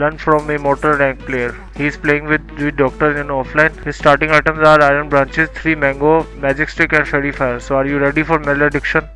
Learn from immortal rank player. He is playing with the doctor in offlane. His starting items are iron branches, 3 mango, magic stick and faerie fire. So are you ready for malediction?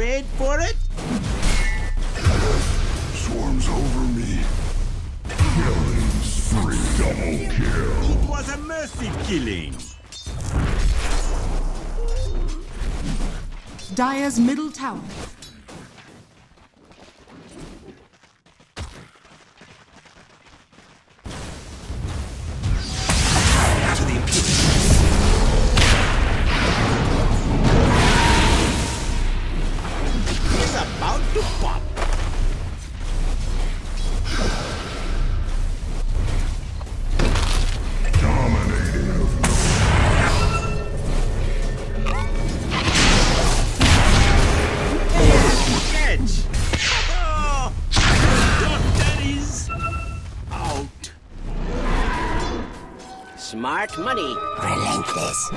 Wait for it. Swarms over me. Killing spree. Double kill. It was a mercy killing. Dire's middle tower. Smart money. Relentless.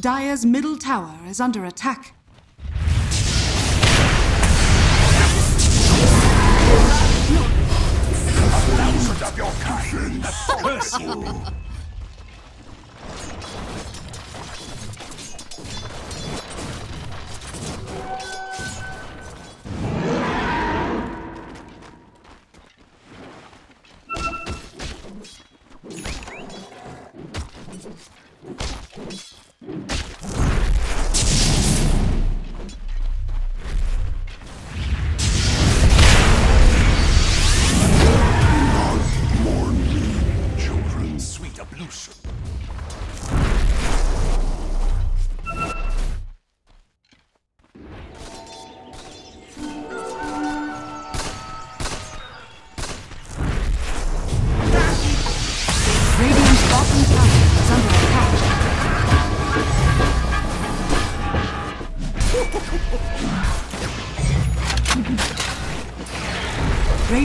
Dire's middle tower is under attack. Abounds of your kind. Curse you.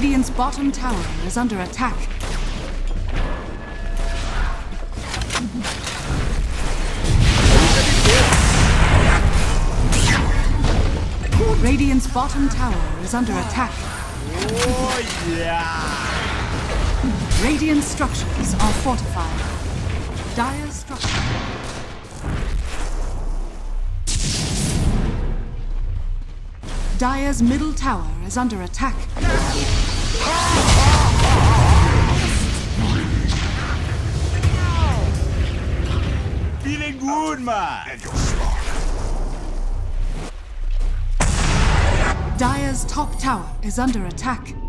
Radiant's bottom tower is under attack. Radiant's bottom tower is under attack. Oh yeah. Radiant structures are fortified. Dire structure. Dire's middle tower is under attack. Feeling good, man. Dire's top tower is under attack. Radiant's top tower is under attack.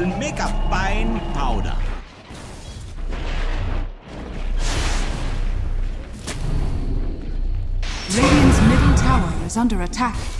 will make a fine powder. Radiant's middle tower is under attack.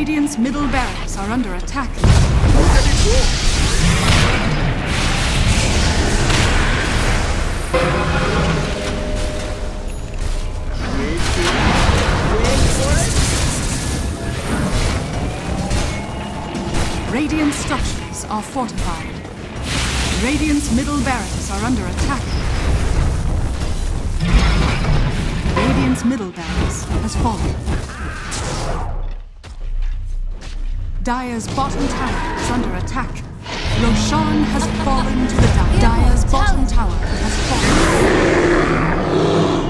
Radiant's middle barracks are under attack. Radiant structures are fortified. Radiant's middle barracks are under attack. Radiant's middle barracks has fallen. Dire's bottom tower is under attack. Roshan has fallen to the. Dire's bottom tower has fallen.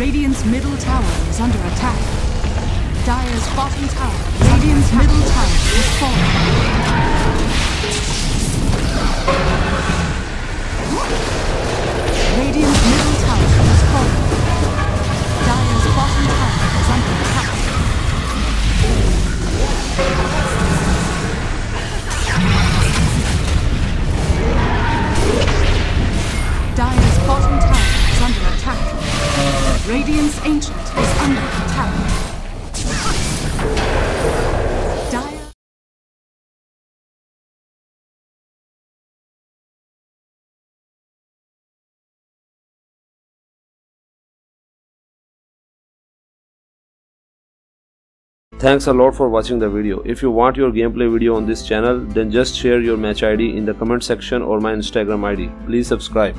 Radiant's middle tower is under attack. Dire's bottom tower. Radiant's middle tower is falling. Radiant's middle Thanks a lot for watching the video. If you want your gameplay video on this channel, then just share your match ID in the comment section or my Instagram ID. Please subscribe.